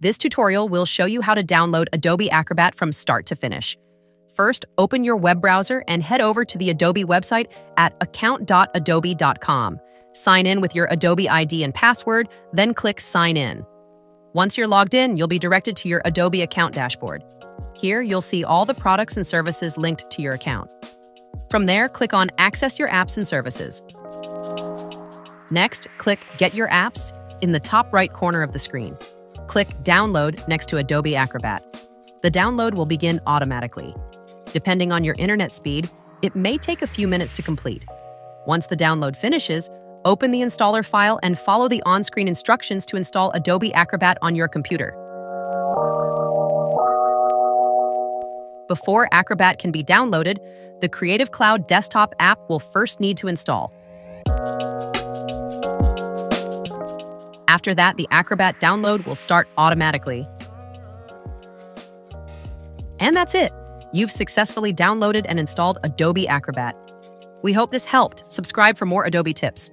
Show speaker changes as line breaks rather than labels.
This tutorial will show you how to download Adobe Acrobat from start to finish. First, open your web browser and head over to the Adobe website at account.adobe.com. Sign in with your Adobe ID and password, then click Sign In. Once you're logged in, you'll be directed to your Adobe account dashboard. Here, you'll see all the products and services linked to your account. From there, click on Access Your Apps and Services. Next, click Get Your Apps in the top right corner of the screen. Click Download next to Adobe Acrobat. The download will begin automatically. Depending on your internet speed, it may take a few minutes to complete. Once the download finishes, open the installer file and follow the on-screen instructions to install Adobe Acrobat on your computer. Before Acrobat can be downloaded, the Creative Cloud desktop app will first need to install. After that, the Acrobat download will start automatically. And that's it. You've successfully downloaded and installed Adobe Acrobat. We hope this helped. Subscribe for more Adobe tips.